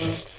Mm-hmm.